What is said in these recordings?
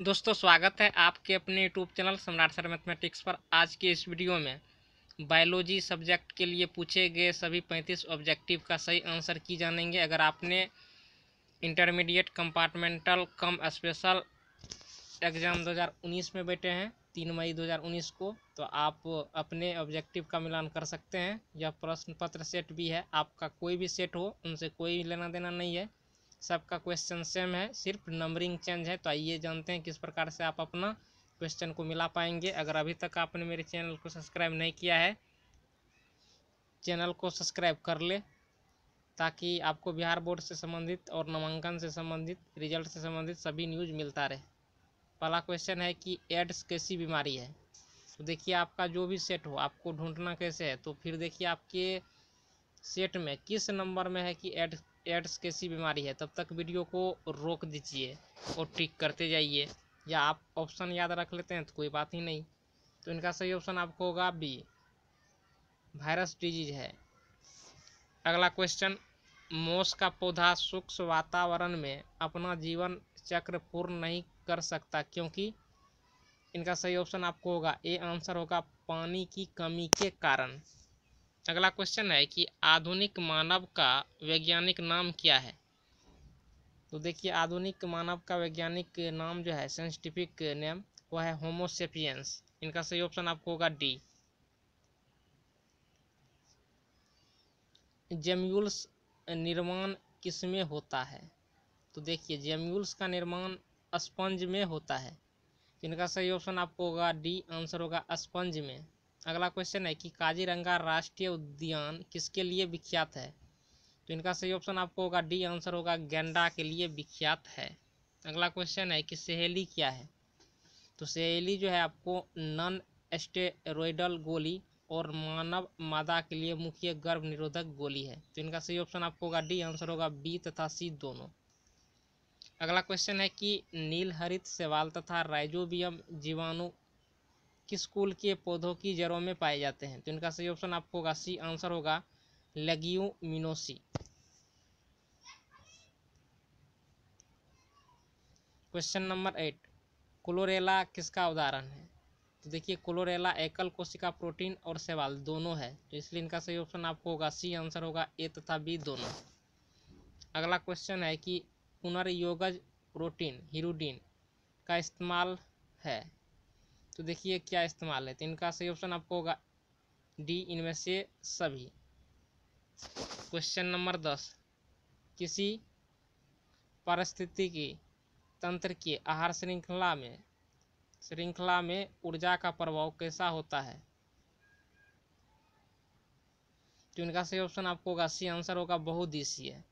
दोस्तों, स्वागत है आपके अपने YouTube channel Samrat sir mathematics पर। आज के इस वीडियो में बायोलॉजी सब्जेक्ट के लिए पूछे गए सभी 35 ऑब्जेक्टिव का सही आंसर की जानेंगे। अगर आपने intermediate compartmental cum special exam 2019 में बैठे हैं, तीन मई 2019 को तो आप अपने ऑब्जेक्टिव का मिलान कर सकते हैं। यह प्रश्न पत्र सेट भी है, आपका कोई भी सेट हो, उनसे कोई लेना देना नहीं है। सबका क्वेश्चन सेम है, सिर्फ़ नंबरिंग चेंज है तो आइए जानते हैं किस प्रकार से आप अपना क्वेश्चन को मिला पाएँगे। अगर अभी तक आपने मेरे चैनल को सब्सक्राइब नहीं किया है चैनल को सब्सक्राइब कर ले, ताकि आपको बिहार बोर्ड से संबंधित और नामांकन से संबंधित रिज़ल्ट से संबंधित सभी न्यूज़ मिलता रहे। पहला क्वेश्चन है कि एड्स कैसी बीमारी है? तो देखिए, आपका जो भी सेट हो, आपको ढूंढना कैसे है? तो फिर देखिए, आपके सेट में किस नंबर में है कि एड्स एड्स कैसी बीमारी है, तब तक वीडियो को रोक दीजिए और टिक करते जाइए। या आप ऑप्शन याद रख लेते हैं तो कोई बात ही नहीं। तो इनका सही ऑप्शन आपको होगा बी, वायरस डिज़ीज़ है। अगला क्वेश्चन, मोस का पौधा सूक्ष्म वातावरण में अपना जीवन चक्र पूर्ण नहीं कर सकता क्योंकि इनका सही ऑप्शन आपको होगा, ए आंसर होगा पानी की कमी के कारण। अगला क्वेश्चन है कि आधुनिक मानव का वैज्ञानिक नाम क्या है? तो देखिए, आधुनिक मानव का वैज्ञानिक नाम जो है साइंटिफिक नेम वह है होमोसेपियंस इनका सही ऑप्शन आपको होगा डी जेम्यूल्स निर्माण किसमें होता है? तो देखिए जेम्यूल्स का निर्माण स्पंज में होता है। इनका सही ऑप्शन आपको होगा डी आंसर होगा स्पंज में। अगला क्वेश्चन है कि काजीरंगा राष्ट्रीय उद्यान किसके लिए विख्यात है? तो इनका सही ऑप्शन आपको होगा डी आंसर होगा, गेंडा के लिए विख्यात है। अगला क्वेश्चन है कि सहेली क्या है? तो सहेली जो है आपको नन स्टेरॉयडल गोली और मानव मादा के लिए मुख्य गर्भ निरोधक गोली है। तो इनका सही ऑप्शन आपको होगा डी आंसर होगा बी तथा सी दोनों। अगला क्वेश्चन है कि नील हरित सेवाल तथा राइजोबियम जीवाणु किस कुल के पौधों की जड़ों में पाए जाते हैं? तो इनका सही ऑप्शन आपको होगा सी आंसर होगा leguminosae question number eight chlorella किसका उदाहरण है? तो देखिए क्लोरेला एकल कोशिका प्रोटीन और सेवाल दोनों है। तो इसलिए इनका सही ऑप्शन आपको होगा सी आंसर होगा ए तथा बी दोनों. अगला क्वेश्चन है कि पुनर्योगज प्रोटीन, हीरोडीन का इस्तेमाल है। तो देखिए क्या इस्तेमाल है। तो इनका सही ऑप्शन आपको होगा डी इनमें से सभी। क्वेश्चन नंबर दस। किसी परिस्थिति की तंत्र की आहार श्रृंखला में श्रृंखला में ऊर्जा का प्रभाव कैसा होता है? तो इनका सही ऑप्शन आपको होगा सी आंसर होगा बहुदिशीय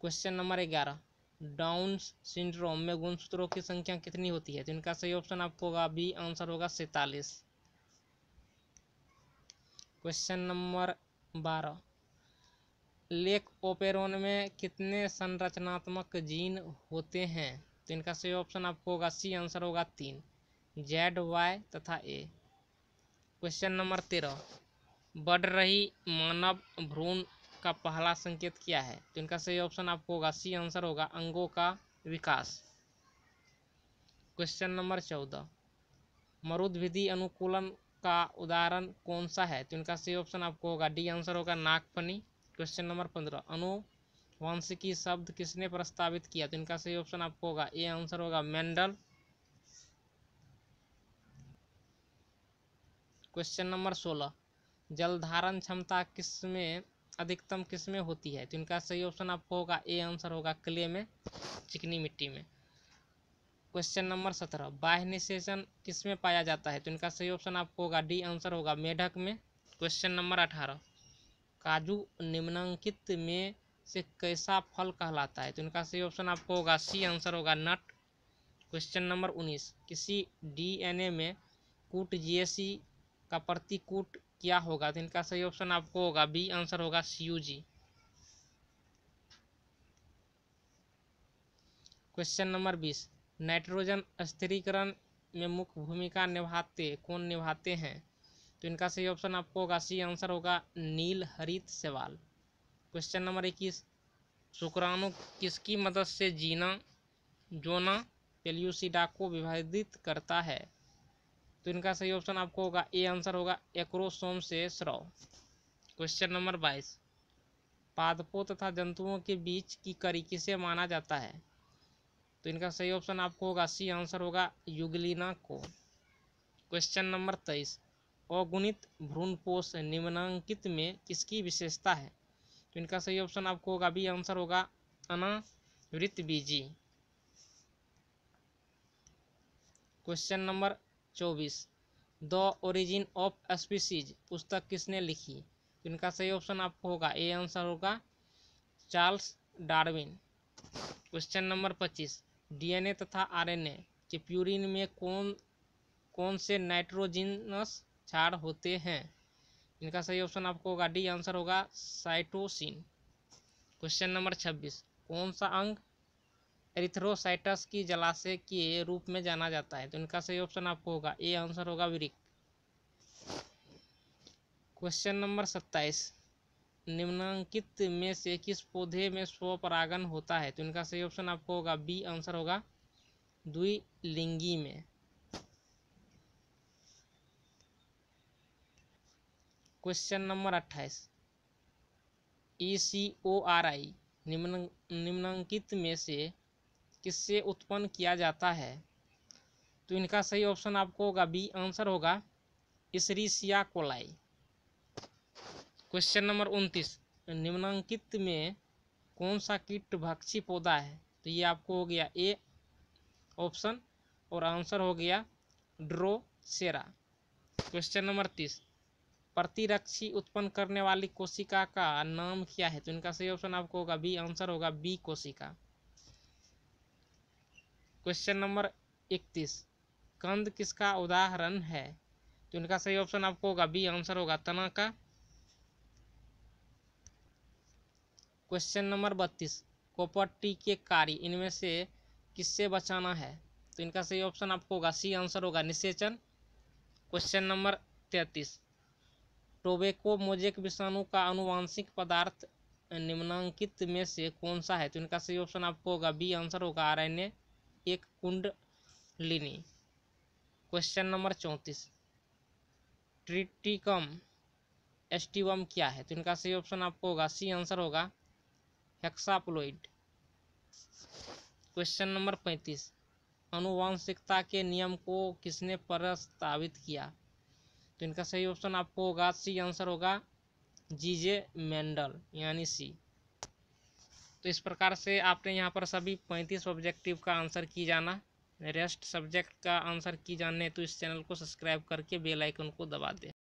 क्वेश्चन नंबर ग्यारह। डाउन सिंड्रोम में गुणसूत्रों की संख्या कितनी होती है? तो इनका सही ऑप्शन आपको होगा बी आंसर होगा सैतालीस। क्वेश्चन नंबर बारह। लेक ओपेरोन में कितने संरचनात्मक जीन होते हैं? तो इनका सही ऑप्शन आपको होगा सी आंसर होगा तीन। जेड वाई तथा ए क्वेश्चन नंबर तेरह। बढ़ रही मानव भ्रूण का पहला संकेत क्या है? तो इनका सही ऑप्शन आपको होगा सी आंसर होगा, अंगों का विकास। क्वेश्चन नंबर चौदह। मरुद विधि अनुकूलन का उदाहरण कौन सा है? तो इनका सही ऑप्शन आपको होगा डी आंसर होगा, नागफनी। क्वेश्चन नंबर पंद्रह। अनुवांशिकी शब्द किसने प्रस्तावित किया? तो इनका सही ऑप्शन आपको होगा ए आंसर होगा, मेंडल। क्वेश्चन नंबर सोलह। जल धारण क्षमता किसमें अधिकतम किसमें होती है? तो इनका सही ऑप्शन आपको होगा ए आंसर होगा क्ले में, चिकनी मिट्टी में। क्वेश्चन नंबर सत्रह बाह्य निषेचन किसमें पाया जाता है? तो इनका सही ऑप्शन आपको होगा डी आंसर होगा मेढक में। क्वेश्चन नंबर अठारह, काजू निम्नांकित में से कैसा फल कहलाता है? तो इनका सही ऑप्शन आपको होगा सी आंसर होगा नट क्वेश्चन नंबर उन्नीस, किसी डीएनए में कूट जीएसी का प्रतिकूट क्या होगा? तो इनका सही ऑप्शन आपको होगा बी आंसर होगा C U G question number बीस. नाइट्रोजन स्थिरीकरण में मुख्य भूमिका निभाते, कौन निभाते हैं? तो इनका सही ऑप्शन आपको होगा सी आंसर होगा नील हरित सेवाल क्वेश्चन नंबर इक्कीस. शुक्राणु किसकी मदद से जीना, जोना पेल्यूसिडा को विभाजित करता है? तो इनका सही ऑप्शन आपको होगा ए आंसर होगा, एक्रोसोम से स्रव। क्वेश्चन नंबर बाईस। पादपों तथा जंतुओं के बीच की कड़ी किसे माना जाता है? तो इनका सही ऑप्शन आपको होगा सी आंसर होगा, युगलिना को। क्वेश्चन नंबर तेईस। अगुणित भ्रूणपोष निम्नांकित में किसकी विशेषता है? तो इनका सही ऑप्शन आपको होगा बी आंसर होगा, अनावृत बीजी। क्वेश्चन नंबर चौबीस। द ओरिजिन ऑफ़ स्पीसीज पुस्तक किसने लिखी? तो इनका सही ऑप्शन आपको होगा, ए आंसर होगा चार्ल्स डार्विन। क्वेश्चन नंबर पच्चीस। डीएनए तथा आरएनए के प्यूरिन में कौन कौन से नाइट्रोजिनस क्षार होते हैं? इनका सही ऑप्शन आपको होगा, डी आंसर होगा साइटोसिन। क्वेश्चन नंबर छब्बीस। कौन सा अंग एरिथ्रोसाइटस की जलाशय के रूप में जाना जाता है। तो इनका सही ऑप्शन आपको होगा। ए आंसर होगा विरिक क्वेश्चन नंबर सत्ताईस। निम्नांकित में से किस पौधे में स्वपरागन होता है? तो इनका सही ऑप्शन आपको होगा। बी आंसर होगा द्विलिंगी में। क्वेश्चन नंबर अट्ठाईस। ई सी ओ आर आई निम्न निम्नांकित में से किससे उत्पन्न किया जाता है? तो इनका सही ऑप्शन आपको होगा बी आंसर होगा इसरीसिया कोलाई क्वेश्चन नंबर उनतीस. निम्नांकित में कौन सा कीट भक्षी पौधा है? तो ये आपको हो गया ए ऑप्शन और आंसर हो गया ड्रोसेरा क्वेश्चन नंबर तीस. प्रतिरक्षी उत्पन्न करने वाली कोशिका का नाम क्या है? तो इनका सही ऑप्शन आपको होगा बी आंसर होगा बी कोशिका. क्वेश्चन नंबर इकतीस। कंद किसका उदाहरण है? तो इनका सही ऑप्शन आपको होगा बी आंसर होगा, तना का। क्वेश्चन नंबर बत्तीस। कॉपर्टी के कार्य इनमें से किससे बचाना है? तो इनका सही ऑप्शन आपको होगा सी आंसर होगा, निषेचन। क्वेश्चन नंबर तैतीस। टोबेको मोजेक विषाणु का अनुवांशिक पदार्थ निम्नांकित में से कौन सा है? तो इनका सही ऑप्शन आपको होगा बी आंसर होगा आर एन ए एक कुंडलिनी क्वेश्चन नंबर चौंतीस। ट्रिटिकम एस्टिवम क्या है? तो इनका सही ऑप्शन आपको होगा सी आंसर होगा हेक्साप्लोइड क्वेश्चन नंबर पैंतीस। अनुवांशिकता के नियम को किसने प्रस्तावित किया? तो इनका सही ऑप्शन आपको होगा सी आंसर होगा जीजे मेंडल यानी सी तो इस प्रकार से आपने यहाँ पर सभी पैंतीस ऑब्जेक्टिव का आंसर की जाना। रेस्ट सब्जेक्ट का आंसर की जानने तो इस चैनल को सब्सक्राइब करके बेल आइकन को दबा दें।